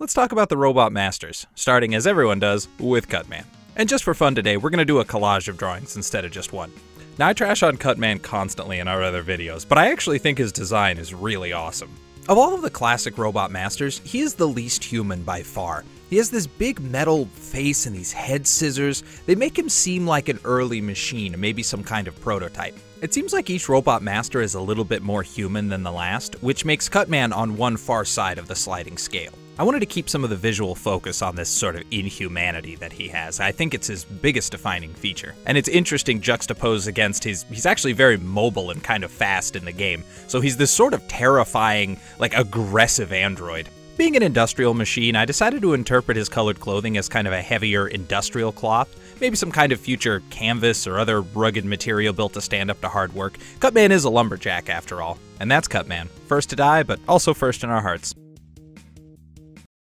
let's talk about the Robot Masters, starting as everyone does with Cutman. And just for fun today, we're going to do a collage of drawings instead of just one. Now, I trash on Cutman constantly in our other videos, but I actually think his design is really awesome. Of all of the classic Robot Masters, he is the least human by far. He has this big metal face and these head scissors. They make him seem like an early machine, maybe some kind of prototype. It seems like each Robot Master is a little bit more human than the last, which makes Cutman on one far side of the sliding scale. I wanted to keep some of the visual focus on this sort of inhumanity that he has. I think it's his biggest defining feature. And it's interesting juxtaposed against his he's actually very mobile and kind of fast in the game. So he's this sort of terrifying, like aggressive android. Being an industrial machine, I decided to interpret his colored clothing as kind of a heavier industrial cloth, maybe some kind of future canvas or other rugged material built to stand up to hard work. Cutman is a lumberjack after all, and that's Cutman. First to die, but also first in our hearts.